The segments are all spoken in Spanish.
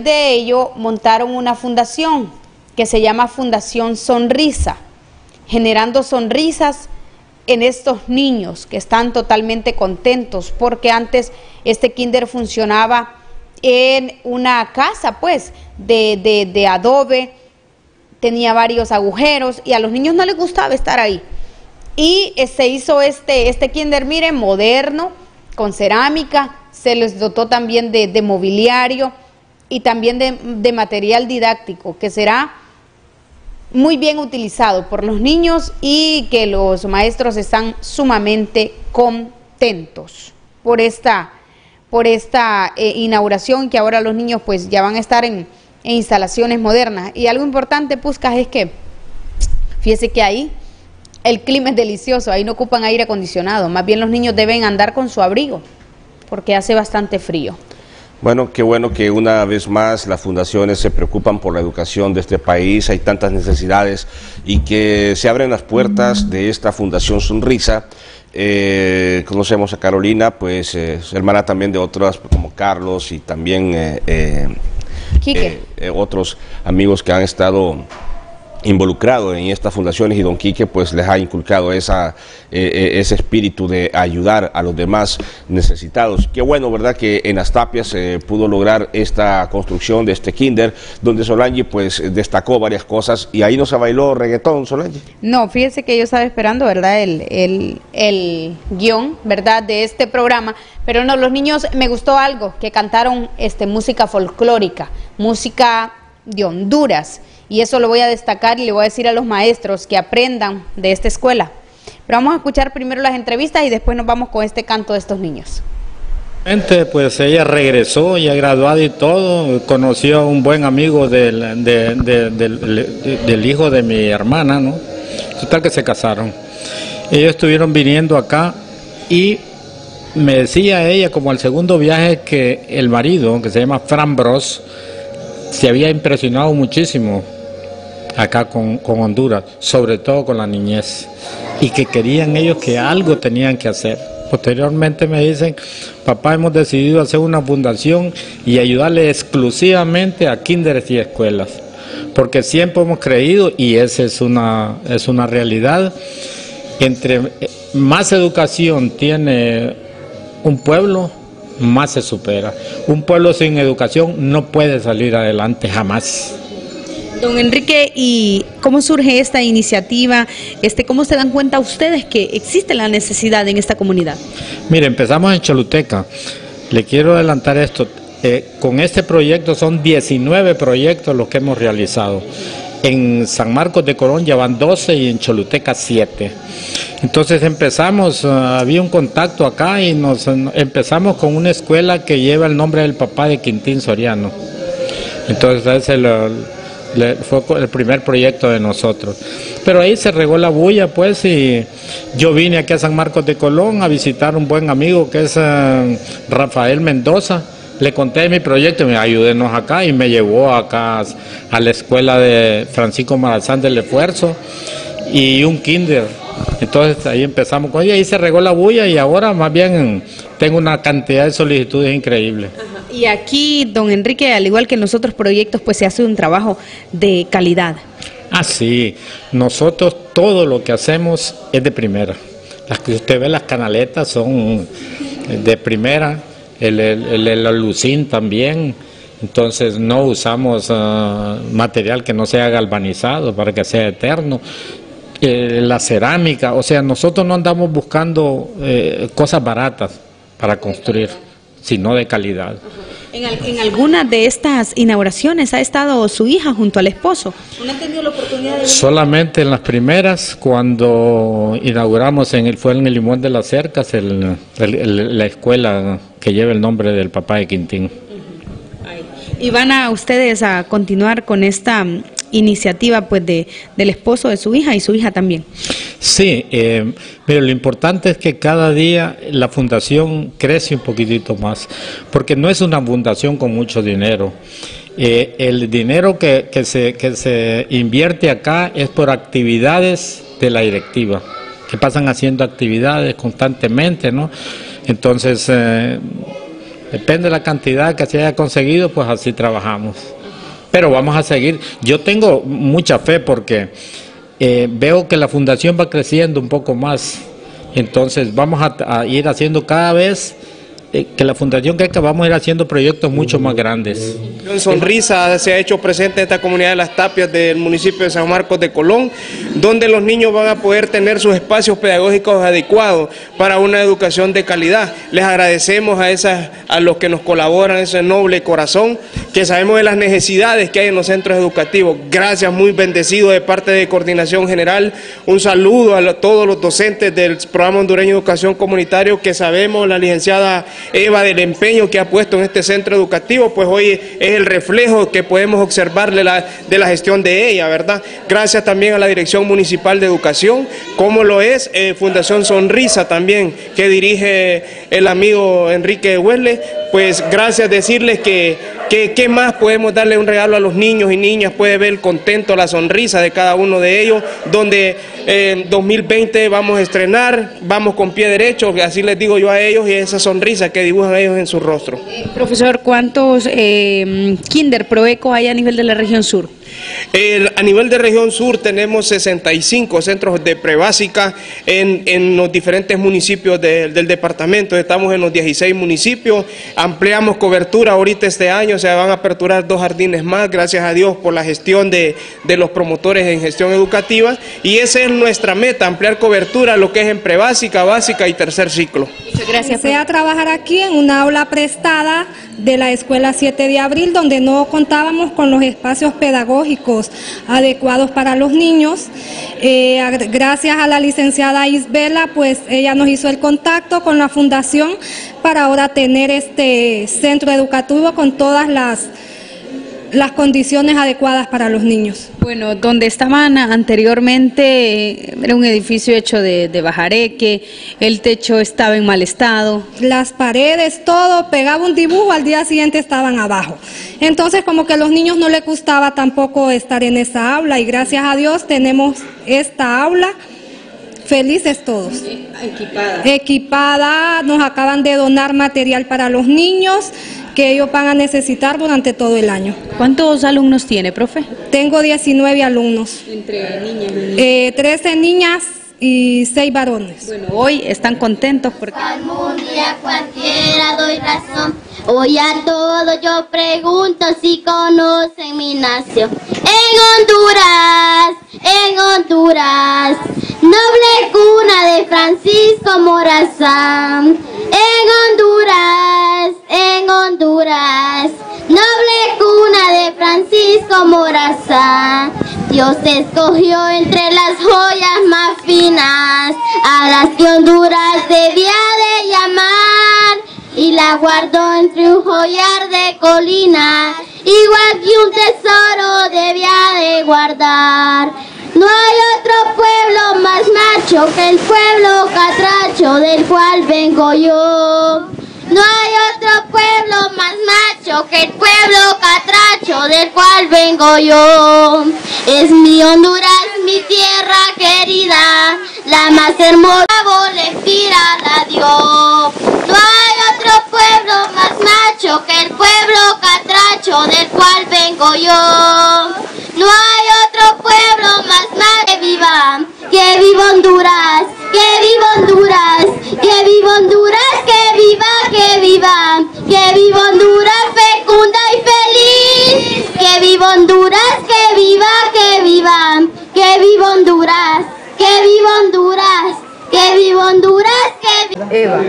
de ello montaron una fundación que se llama Fundación Sonrisa, generando sonrisas en estos niños que están totalmente contentos porque antes este kinder funcionaba en una casa pues de, de, adobe, tenía varios agujeros y a los niños no les gustaba estar ahí. Y eh, se hizo este, este kinder, miren, moderno, con cerámica, se les dotó también de, de mobiliario y también de, material didáctico, que será muy bien utilizado por los niños y que los maestros están sumamente contentos por esta, por esta eh, inauguración que ahora los niños pues ya van a estar en, en instalaciones modernas. Y algo importante, Puscas, es que fíjese que ahí el clima es delicioso, ahí no ocupan aire acondicionado, más bien los niños deben andar con su abrigo porque hace bastante frío. Bueno, qué bueno que una vez más las fundaciones se preocupan por la educación de este país, hay tantas necesidades y que se abren las puertas de esta Fundación Sonrisa. Eh, conocemos a Carolina, pues eh, hermana también de otras como Carlos y también eh, otros amigos que han estado involucrado en estas fundaciones y Don Quique pues les ha inculcado esa, eh, eh, ese espíritu de ayudar a los demás necesitados. Qué bueno, ¿verdad? Que en Astapia se pudo lograr esta construcción de este kinder, donde Solange pues destacó varias cosas y ahí no se bailó reggaetón, Solange. No, fíjese que yo estaba esperando, ¿verdad? El, el, el guion, ¿verdad? De este programa, pero no, los niños, me gustó algo, que cantaron este, música folclórica, música de Honduras y eso lo voy a destacar y le voy a decir a los maestros que aprendan de esta escuela. Pero vamos a escuchar primero las entrevistas y después nos vamos con este canto de estos niños. Pues ella regresó, ya graduada y todo, conoció a un buen amigo del, del, hijo de mi hermana, ¿no? Total que se casaron. Ellos estuvieron viniendo acá y me decía ella como al segundo viaje que el marido, que se llama Fran Bros, se había impresionado muchísimo acá con, Honduras, sobre todo con la niñez, y que querían ellos que algo tenían que hacer. Posteriormente me dicen, papá, hemos decidido hacer una fundación y ayudarle exclusivamente a kinders y escuelas, porque siempre hemos creído, y esa es una, es una realidad, entre más educación tiene un pueblo, más se supera. Un pueblo sin educación no puede salir adelante jamás. Don Enrique, ¿y cómo surge esta iniciativa? Este, ¿Cómo se dan cuenta ustedes que existe la necesidad en esta comunidad? Mire, empezamos en Choluteca. Le quiero adelantar esto. Eh, con este proyecto son 19 proyectos los que hemos realizado. En San Marcos de Corón ya van 12 y en Choluteca 7. Entonces empezamos, ah, había un contacto acá y nos empezamos con una escuela que lleva el nombre del papá de Quintín Soriano. Entonces ese el fue el primer proyecto de nosotros. Pero ahí se regó la bulla, pues, y yo vine aquí a San Marcos de Colón a visitar un buen amigo que es eh, Rafael Mendoza. Le conté mi proyecto me ayúdenos acá y me llevó acá a la escuela de Francisco Marazán del Esfuerzo y un kinder. Entonces ahí empezamos con ella, ahí se regó la bulla y ahora más bien tengo una cantidad de solicitudes increíbles. Y aquí, don Enrique, al igual que en otros proyectos, pues se hace un trabajo de calidad. Ah, sí. Nosotros todo lo que hacemos es de primera. Las que usted ve, las canaletas son de primera. El, el, alucín también. Entonces no usamos ah, material que no sea galvanizado para que sea eterno. Eh, la cerámica, o sea, nosotros no andamos buscando eh, cosas baratas para construir sino de calidad. En, alguna de estas inauguraciones ha estado su hija junto al esposo. ¿No han tenido la oportunidad de Solamente en las primeras, cuando inauguramos, en el, fue en el Limón de las Cercas, la escuela que lleva el nombre del papá de Quintín. ¿Y van a ustedes a continuar con esta iniciativa pues de, del esposo de su hija y su hija también? Sí, eh, pero lo importante es que cada día la fundación crece un poquitito más, porque no es una fundación con mucho dinero. Eh, el dinero que, que, se, que se invierte acá es por actividades de la directiva, que pasan haciendo actividades constantemente, ¿no? Entonces, eh, Depende de la cantidad que se haya conseguido, pues así trabajamos. Pero vamos a seguir. Yo tengo mucha fe porque eh, veo que la fundación va creciendo un poco más. Entonces vamos a, ir haciendo cada vez eh, que la Fundación que vamos a ir haciendo proyectos mucho más grandes. Sonrisa se ha hecho presente en esta comunidad de las tapias del municipio de San Marcos de Colón, donde los niños van a poder tener sus espacios pedagógicos adecuados para una educación de calidad. Les agradecemos a, esas, a los que nos colaboran, ese noble corazón, que sabemos de las necesidades que hay en los centros educativos. Gracias, muy bendecido de parte de Coordinación General. Un saludo a todos los docentes del programa hondureño de educación comunitario que sabemos, la licenciada Eva, del empeño que ha puesto en este centro educativo, pues hoy es el reflejo que podemos observar de la, gestión de ella, ¿verdad? Gracias también a la Dirección Municipal de Educación, como lo es eh, Fundación Sonrisa también, que dirige el amigo Enrique Huele, pues gracias decirles que, que qué más podemos darle un regalo a los niños y niñas, puede ver el contento, la sonrisa de cada uno de ellos, donde en 2020 vamos a estrenar, vamos con pie derecho, así les digo yo a ellos, y esa sonrisa que dibujan ellos en su rostro. Eh, profesor, ¿cuántos eh, kinder proeco hay a nivel de la región sur? A nivel de región sur tenemos 65 centros de prebásica en, en los diferentes municipios del departamento. Estamos en los 16 municipios, ampliamos cobertura ahorita este año, se van a aperturar dos jardines más, gracias a Dios por la gestión de, de los promotores en gestión educativa. Y esa es nuestra meta, ampliar cobertura, lo que es en prebásica, básica y tercer ciclo. Muchas gracias. a trabajar aquí en una aula prestada de la Escuela 7 de Abril, donde no contábamos con los espacios pedagógicos adecuados para los niños. Eh, gracias a la licenciada Isbela, pues ella nos hizo el contacto con la fundación para ahora tener este centro educativo con todas las las condiciones adecuadas para los niños. Bueno, donde estaban anteriormente era un edificio hecho de, de, bajareque, el techo estaba en mal estado. Las paredes, todo, pegaba un dibujo, al día siguiente estaban abajo. Entonces como que a los niños no les gustaba tampoco estar en esa aula y gracias a Dios tenemos esta aula. Felices todos. Equipada. Equipada, nos acaban de donar material para los niños que ellos van a necesitar durante todo el año. ¿Cuántos alumnos tiene, profe? Tengo 19 alumnos. ¿Entre niñas y niños? 13 niñas y 6 varones. Bueno, hoy están contentos porque... Algún día cualquiera doy razón. Hoy a todos yo pregunto si conocen mi nación. En Honduras, en Honduras, noble cuna de Francisco Morazán. En Honduras, Noble cuna de Francisco Morazán. Dios escogió entre las joyas más finas a las que Honduras debía de llamar y la guardó entre un joyar de colina, igual que un tesoro debía de guardar. No hay otro pueblo más macho que el pueblo catracho del cual vengo yo. No hay otro pueblo más macho que el pueblo catracho del cual vengo yo. Es mi Honduras, mi tierra querida, la más hermosa bolefira la dio. Eva.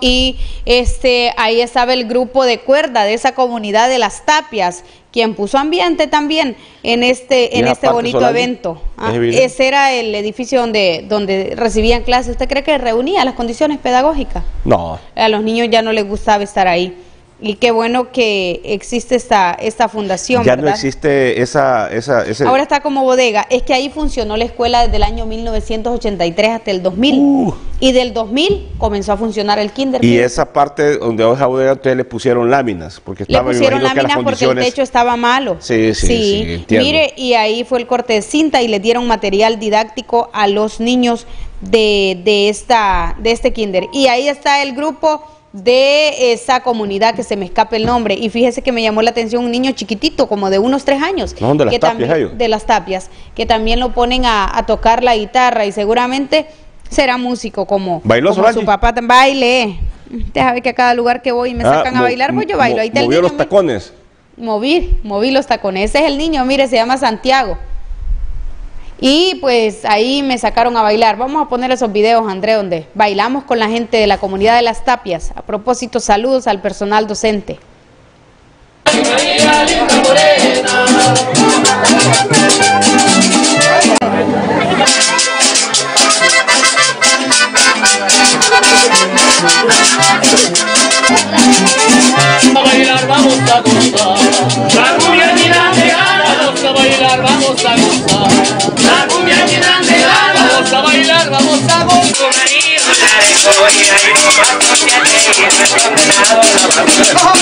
Y este ahí estaba el grupo de cuerda de esa comunidad de las tapias quien puso ambiente también en este en este bonito evento. Ah, ese era el edificio donde donde recibían clases. Usted cree que reunía las condiciones pedagógicas no. A los niños ya no les gustaba estar ahí Y qué bueno que existe esta, esta fundación. Ya no existe esa, esa, ese... Ahora está como bodega. Es que ahí funcionó la escuela desde el año 1983 hasta el 2000. Uh. Y del 2000 comenzó a funcionar el kinder. Y esa parte donde esa bodega ustedes le pusieron láminas, porque Le estaba, me pusieron láminas porque el techo estaba malo. Sí, sí, sí, entiendo. Mire, y ahí fue el corte de cinta y le dieron material didáctico a los niños de, de, esta, de este kinder. Y ahí está el grupo de esa comunidad que se me escape el nombre. Y fíjese que me llamó la atención un niño chiquitito, como de unos tres años. No, de las que tapias, también-. De las tapias, que también lo ponen a, a tocar la guitarra y seguramente será músico como, ¿Bailó como su papá. Baile. Ver que a cada lugar que voy y me Ah, sacan a bailar, pues yo bailo. Ahí está el movió niño, los tacones. Moví, moví los tacones. Ese es el niño, mire, se llama Santiago. Y pues ahí me sacaron a bailar. Vamos a poner esos videos, André, donde bailamos con la gente de la comunidad de las tapias. A propósito, saludos al personal docente. a Está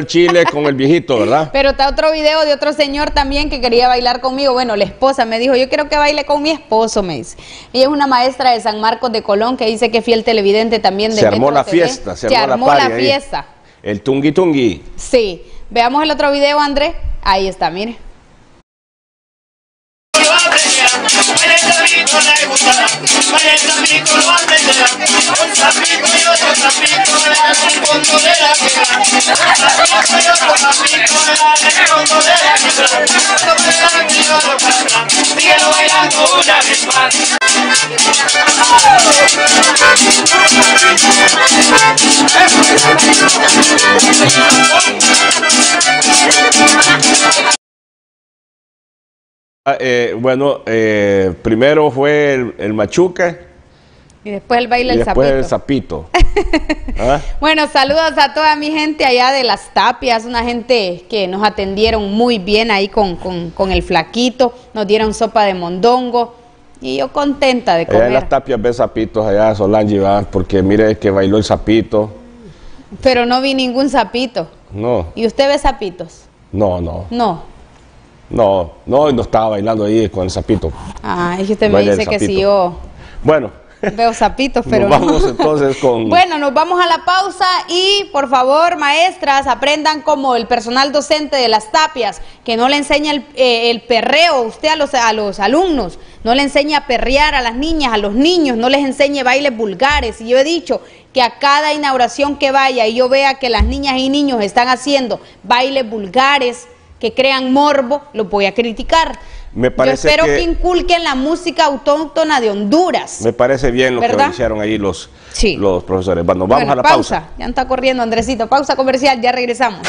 el chile con el viejito, ¿verdad? Pero está otro video de otro señor también que quería bailar conmigo. Bueno, la esposa me dijo, yo quiero que baile con mi esposo, me dice. Ella es una maestra de San Marcos de Colón que dice que es fiel televidente también de Se armó Metro la TV. fiesta, se Se armó, armó la, ahí. fiesta. El tungui tungui. Sí. Veamos el otro video, André. Ahí está, mire. El sapito le gustará, el sapito lo aprenderá. Un sapito y otro sapito en el fondo de la tierra. Un sapito y otro sapito en el fondo de la tierra. Lo bailan y no lo cantan, síguelo bailando una vez más. Ah, eh, bueno, eh, primero fue el, el machuca Y después el baile y del después el sapito. ¿Ah? Bueno, saludos a toda mi gente allá de las tapias, una gente que nos atendieron muy bien ahí con, con, con el flaquito, nos dieron sopa de mondongo y yo contenta de Allá en comer. las tapias ve zapitos allá, Solange, va, porque mire que bailó el sapito. Pero no vi ningún sapito. No, ¿Y usted ve sapitos? no, no, No. No, no, no estaba bailando ahí con el sapito. Ah, es que usted me dice que si yo Bueno, veo sapitos, pero nos no. vamos entonces con... Bueno, nos vamos a la pausa y por favor, maestras, aprendan como el personal docente de las tapias, que no le enseña el, eh, el perreo usted a los, a los alumnos, no le enseña a perrear a las niñas, a los niños, no les enseñe bailes vulgares. Y yo he dicho que a cada inauguración que vaya y yo vea que las niñas y niños están haciendo bailes vulgares, que crean morbo, lo voy a criticar. Me parece yo espero que... que- inculquen la música autóctona de Honduras. Me parece bien lo ¿Verdad? que hicieron ahí los, Sí. los profesores. Bueno, vamos Bueno, a la pausa. Ya está corriendo Andresito. Pausa comercial, ya regresamos.